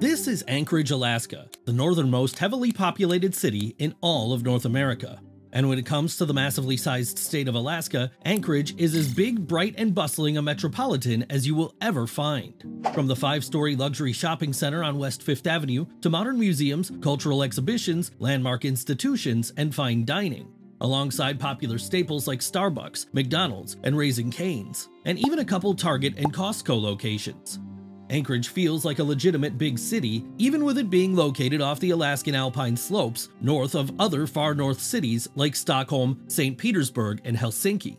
This is Anchorage, Alaska, the northernmost heavily populated city in all of North America. And when it comes to the massively sized state of Alaska, Anchorage is as big, bright, and bustling a metropolitan as you will ever find. From the five story luxury shopping center on West Fifth Avenue to modern museums, cultural exhibitions, landmark institutions, and fine dining. Alongside popular staples like Starbucks, McDonald's, and Raising Cane's, and even a couple Target and Costco locations. Anchorage feels like a legitimate big city, even with it being located off the Alaskan Alpine slopes, north of other far north cities like Stockholm, St. Petersburg, and Helsinki.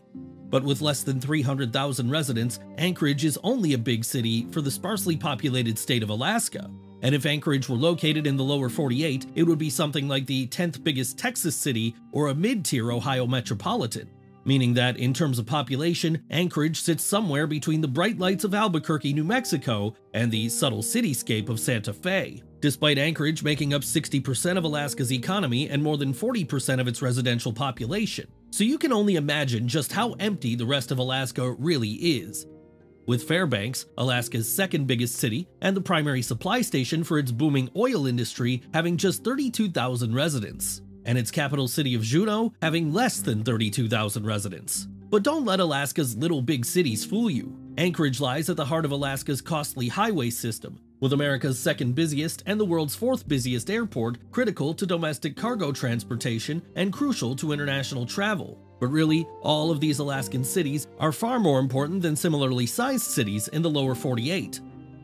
But with less than 300,000 residents, Anchorage is only a big city for the sparsely populated state of Alaska. And if Anchorage were located in the lower 48, it would be something like the 10th biggest Texas city or a mid tier Ohio metropolitan meaning that in terms of population, Anchorage sits somewhere between the bright lights of Albuquerque, New Mexico, and the subtle cityscape of Santa Fe. Despite Anchorage making up 60% of Alaska's economy and more than 40% of its residential population. So you can only imagine just how empty the rest of Alaska really is. With Fairbanks, Alaska's second biggest city and the primary supply station for its booming oil industry, having just 32,000 residents and its capital city of Juneau having less than 32,000 residents. But don't let Alaska's little big cities fool you. Anchorage lies at the heart of Alaska's costly highway system, with America's second busiest and the world's fourth busiest airport critical to domestic cargo transportation and crucial to international travel. But really, all of these Alaskan cities are far more important than similarly sized cities in the lower 48.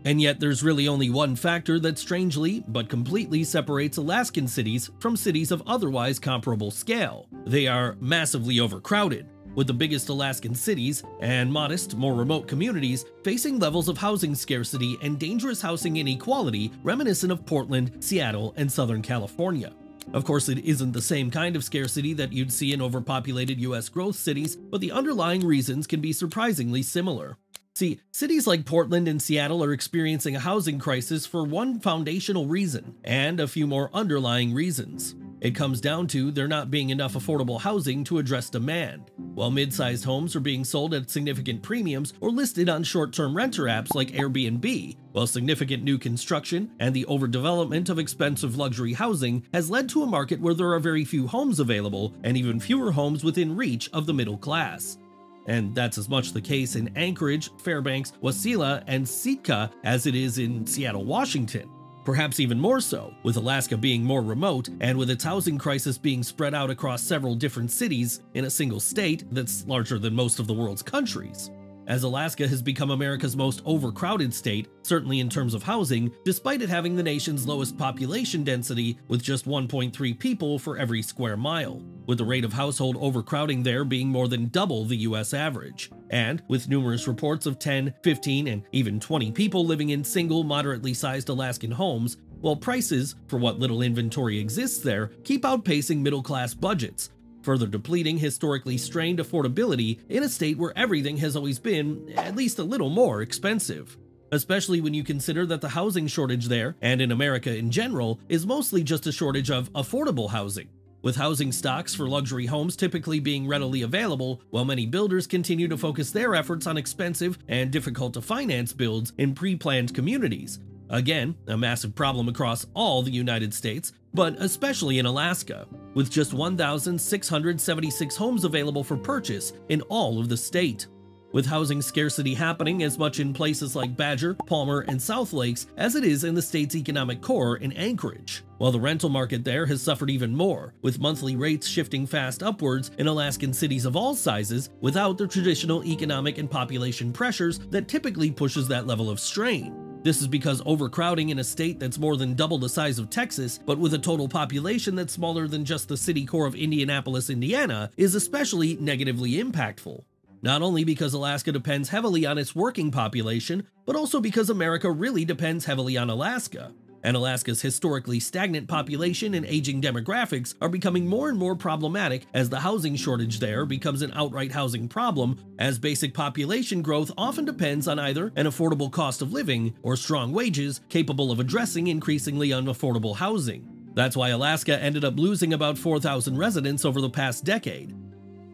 And yet, there's really only one factor that strangely, but completely separates Alaskan cities from cities of otherwise comparable scale. They are massively overcrowded, with the biggest Alaskan cities and modest, more remote communities facing levels of housing scarcity and dangerous housing inequality reminiscent of Portland, Seattle, and Southern California. Of course, it isn't the same kind of scarcity that you'd see in overpopulated US growth cities, but the underlying reasons can be surprisingly similar. See, cities like Portland and Seattle are experiencing a housing crisis for one foundational reason, and a few more underlying reasons. It comes down to there not being enough affordable housing to address demand, while mid-sized homes are being sold at significant premiums or listed on short-term renter apps like Airbnb, while significant new construction and the overdevelopment of expensive luxury housing has led to a market where there are very few homes available and even fewer homes within reach of the middle class and that's as much the case in Anchorage, Fairbanks, Wasilla, and Sitka as it is in Seattle, Washington. Perhaps even more so, with Alaska being more remote and with its housing crisis being spread out across several different cities in a single state that's larger than most of the world's countries as Alaska has become America's most overcrowded state, certainly in terms of housing, despite it having the nation's lowest population density with just 1.3 people for every square mile, with the rate of household overcrowding there being more than double the US average. And with numerous reports of 10, 15, and even 20 people living in single, moderately sized Alaskan homes, while prices, for what little inventory exists there, keep outpacing middle class budgets, further depleting historically strained affordability in a state where everything has always been at least a little more expensive. Especially when you consider that the housing shortage there, and in America in general, is mostly just a shortage of affordable housing. With housing stocks for luxury homes typically being readily available, while many builders continue to focus their efforts on expensive and difficult to finance builds in pre planned communities, Again, a massive problem across all the United States, but especially in Alaska, with just 1,676 homes available for purchase in all of the state. With housing scarcity happening as much in places like Badger, Palmer, and South Lakes as it is in the state's economic core in Anchorage. While the rental market there has suffered even more, with monthly rates shifting fast upwards in Alaskan cities of all sizes without the traditional economic and population pressures that typically pushes that level of strain. This is because overcrowding in a state that's more than double the size of Texas, but with a total population that's smaller than just the city core of Indianapolis, Indiana, is especially negatively impactful. Not only because Alaska depends heavily on its working population, but also because America really depends heavily on Alaska and Alaska's historically stagnant population and aging demographics are becoming more and more problematic as the housing shortage there becomes an outright housing problem, as basic population growth often depends on either an affordable cost of living or strong wages capable of addressing increasingly unaffordable housing. That's why Alaska ended up losing about 4,000 residents over the past decade.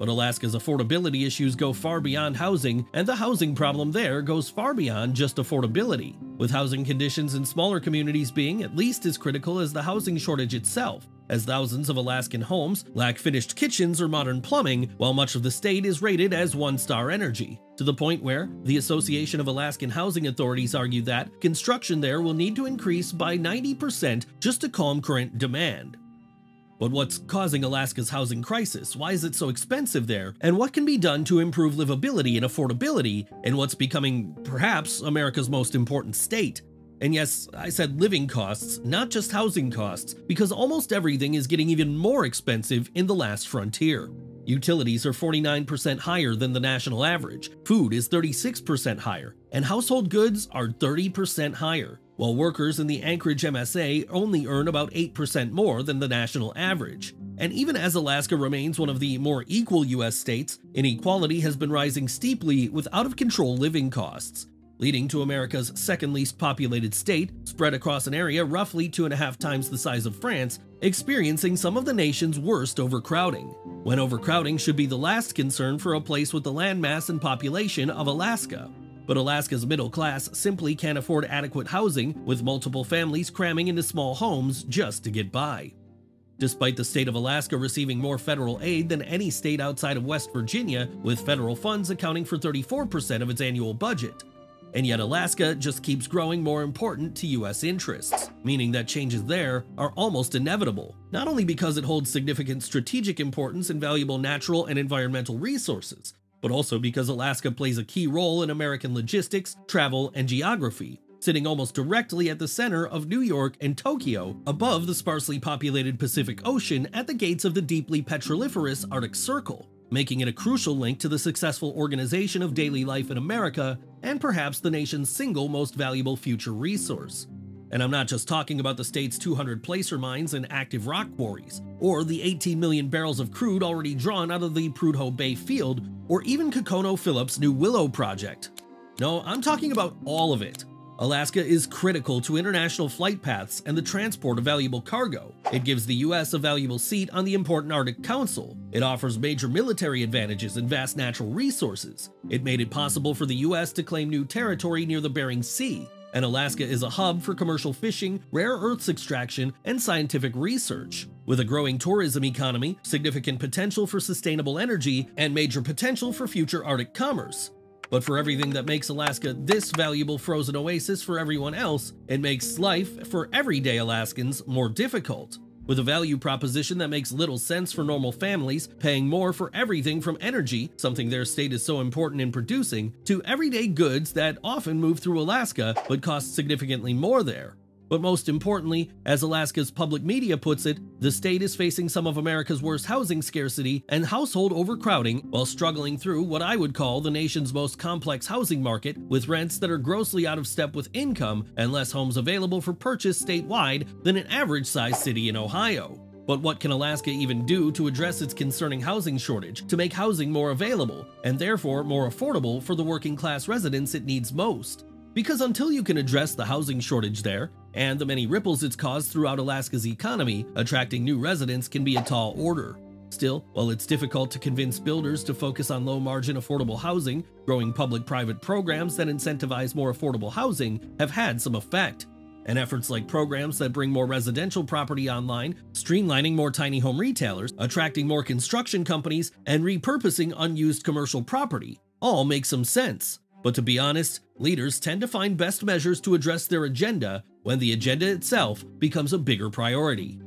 But Alaska's affordability issues go far beyond housing, and the housing problem there goes far beyond just affordability, with housing conditions in smaller communities being at least as critical as the housing shortage itself, as thousands of Alaskan homes lack finished kitchens or modern plumbing, while much of the state is rated as one star energy, to the point where the Association of Alaskan Housing Authorities argue that construction there will need to increase by 90% just to calm current demand. But what's causing Alaska's housing crisis? Why is it so expensive there? And what can be done to improve livability and affordability in what's becoming, perhaps, America's most important state? And yes, I said living costs, not just housing costs, because almost everything is getting even more expensive in the last frontier. Utilities are 49% higher than the national average, food is 36% higher, and household goods are 30% higher while workers in the Anchorage MSA only earn about 8% more than the national average. And even as Alaska remains one of the more equal US states, inequality has been rising steeply with out of control living costs, leading to America's second least populated state, spread across an area roughly two and a half times the size of France, experiencing some of the nation's worst overcrowding. When overcrowding should be the last concern for a place with the landmass and population of Alaska. But Alaska's middle class simply can't afford adequate housing, with multiple families cramming into small homes just to get by. Despite the state of Alaska receiving more federal aid than any state outside of West Virginia, with federal funds accounting for 34% of its annual budget. And yet Alaska just keeps growing more important to US interests, meaning that changes there are almost inevitable, not only because it holds significant strategic importance and valuable natural and environmental resources, but also because Alaska plays a key role in American logistics, travel, and geography, sitting almost directly at the center of New York and Tokyo, above the sparsely populated Pacific Ocean at the gates of the deeply petroliferous Arctic Circle, making it a crucial link to the successful organization of daily life in America and perhaps the nation's single most valuable future resource. And I'm not just talking about the state's 200 placer mines and active rock quarries, or the 18 million barrels of crude already drawn out of the Prudhoe Bay field, or even ConocoPhillips' new Willow project. No, I'm talking about all of it. Alaska is critical to international flight paths and the transport of valuable cargo. It gives the US a valuable seat on the important Arctic Council. It offers major military advantages and vast natural resources. It made it possible for the US to claim new territory near the Bering Sea and Alaska is a hub for commercial fishing, rare earths extraction, and scientific research. With a growing tourism economy, significant potential for sustainable energy, and major potential for future Arctic commerce. But for everything that makes Alaska this valuable frozen oasis for everyone else, it makes life for everyday Alaskans more difficult with a value proposition that makes little sense for normal families, paying more for everything from energy, something their state is so important in producing, to everyday goods that often move through Alaska but cost significantly more there. But most importantly, as Alaska's public media puts it, the state is facing some of America's worst housing scarcity and household overcrowding while struggling through what I would call the nation's most complex housing market with rents that are grossly out of step with income and less homes available for purchase statewide than an average sized city in Ohio. But what can Alaska even do to address its concerning housing shortage to make housing more available and therefore more affordable for the working class residents it needs most? Because until you can address the housing shortage there, and the many ripples it's caused throughout Alaska's economy, attracting new residents can be a tall order. Still, while it's difficult to convince builders to focus on low margin affordable housing, growing public private programs that incentivize more affordable housing have had some effect. And efforts like programs that bring more residential property online, streamlining more tiny home retailers, attracting more construction companies, and repurposing unused commercial property all make some sense. But to be honest, leaders tend to find best measures to address their agenda when the agenda itself becomes a bigger priority.